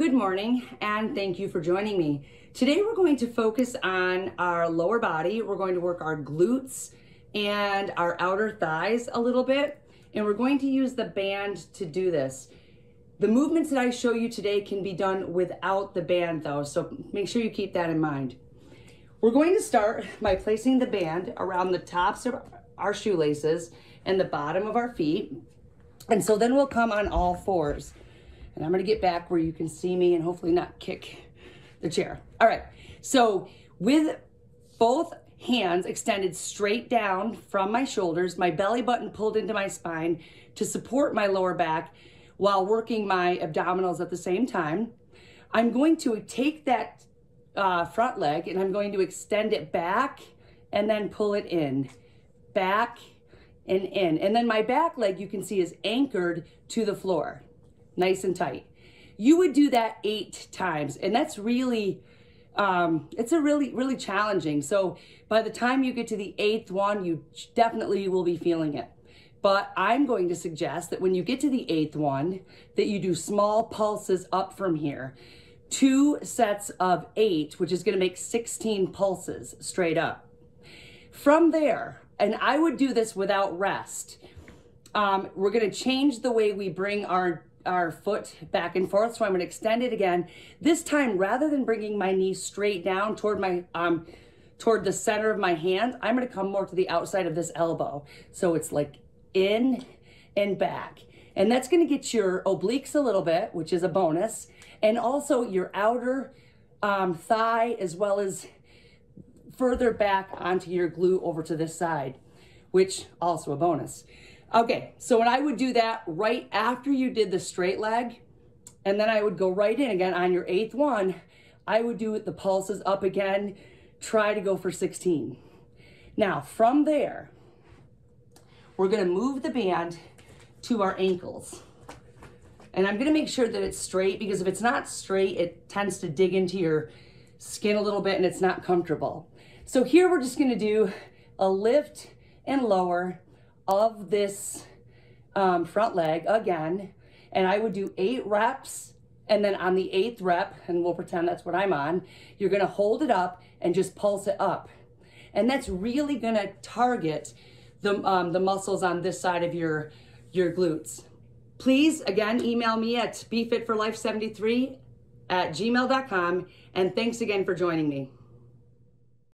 Good morning and thank you for joining me. Today we're going to focus on our lower body. We're going to work our glutes and our outer thighs a little bit and we're going to use the band to do this. The movements that I show you today can be done without the band though, so make sure you keep that in mind. We're going to start by placing the band around the tops of our shoelaces and the bottom of our feet. And so then we'll come on all fours. And I'm gonna get back where you can see me and hopefully not kick the chair. All right, so with both hands extended straight down from my shoulders, my belly button pulled into my spine to support my lower back while working my abdominals at the same time. I'm going to take that uh, front leg and I'm going to extend it back and then pull it in, back and in. And then my back leg you can see is anchored to the floor, nice and tight. You would do that eight times and that's really, um, it's a really, really challenging. So by the time you get to the eighth one, you definitely will be feeling it. But I'm going to suggest that when you get to the eighth one, that you do small pulses up from here two sets of eight, which is going to make 16 pulses straight up. From there, and I would do this without rest, um, we're going to change the way we bring our our foot back and forth. So I'm to extend it again. This time, rather than bringing my knee straight down toward my um, toward the center of my hand, I'm going to come more to the outside of this elbow. So it's like in and back. And that's going to get your obliques a little bit, which is a bonus and also your outer um, thigh as well as further back onto your glute over to this side, which also a bonus. Okay, so when I would do that right after you did the straight leg, and then I would go right in again on your eighth one, I would do the pulses up again, try to go for 16. Now, from there, we're gonna move the band to our ankles. And I'm gonna make sure that it's straight because if it's not straight, it tends to dig into your skin a little bit and it's not comfortable. So here we're just gonna do a lift and lower of this um, front leg again. And I would do eight reps and then on the eighth rep, and we'll pretend that's what I'm on, you're gonna hold it up and just pulse it up. And that's really gonna target the, um, the muscles on this side of your, your glutes. Please, again, email me at befitforlife73 at gmail.com. And thanks again for joining me.